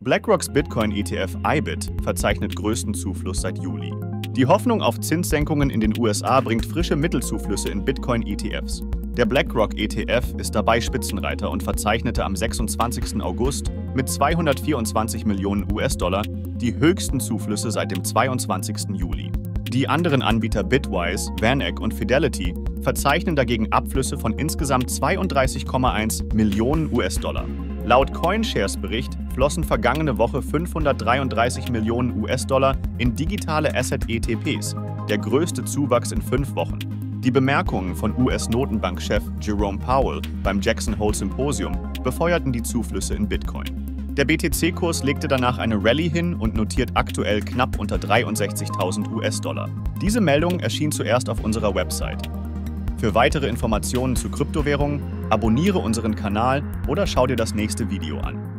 BlackRocks Bitcoin-ETF IBIT verzeichnet größten Zufluss seit Juli. Die Hoffnung auf Zinssenkungen in den USA bringt frische Mittelzuflüsse in Bitcoin-ETFs. Der BlackRock ETF ist dabei Spitzenreiter und verzeichnete am 26. August mit 224 Millionen US-Dollar die höchsten Zuflüsse seit dem 22. Juli. Die anderen Anbieter Bitwise, VanEck und Fidelity verzeichnen dagegen Abflüsse von insgesamt 32,1 Millionen US-Dollar. Laut CoinShares Bericht flossen vergangene Woche 533 Millionen US-Dollar in digitale Asset-ETPs, der größte Zuwachs in fünf Wochen. Die Bemerkungen von US-Notenbankchef Jerome Powell beim Jackson Hole Symposium befeuerten die Zuflüsse in Bitcoin. Der BTC-Kurs legte danach eine Rallye hin und notiert aktuell knapp unter 63.000 US-Dollar. Diese Meldung erschien zuerst auf unserer Website. Für weitere Informationen zu Kryptowährungen abonniere unseren Kanal oder schau dir das nächste Video an.